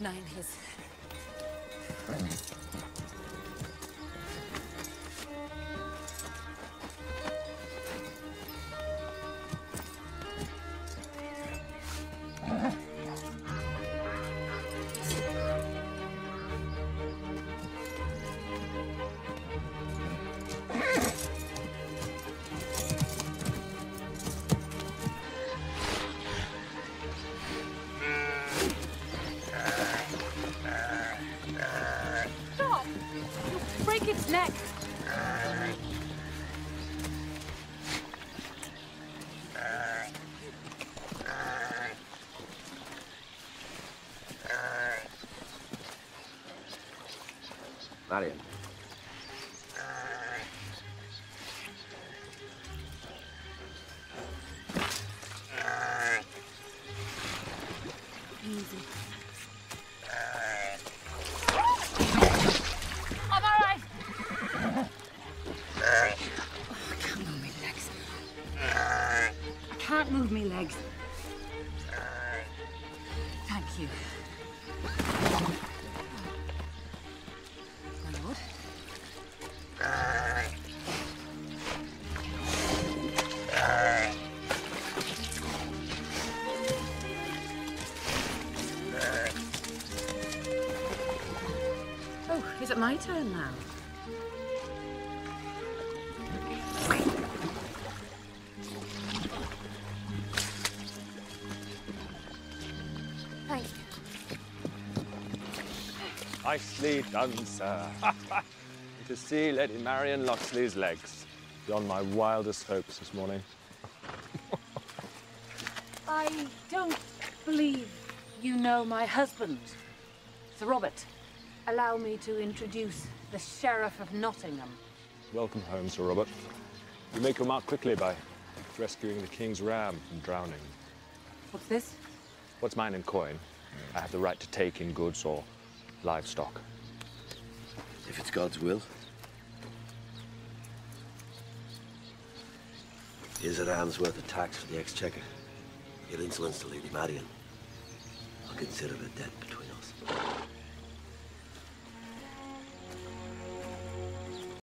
Nine his. Hmm. Break its neck. Marion. Easy. Can't move my legs. Thank you. My lord. Oh, is it my turn now? Nicely done, sir. to see Lady Marion Loxley's legs. Beyond my wildest hopes this morning. I don't believe you know my husband, Sir Robert. Allow me to introduce the Sheriff of Nottingham. Welcome home, Sir Robert. You make your mark quickly by rescuing the King's ram from drowning. What's this? What's mine in coin, I have the right to take in goods or livestock. If it's God's will. Here's a ram's worth of tax for the exchequer. Your insolence to Lady Marion. I'll consider a debt between us.